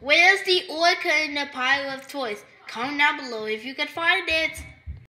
Where's the orca in the pile of toys? Comment down below if you can find it.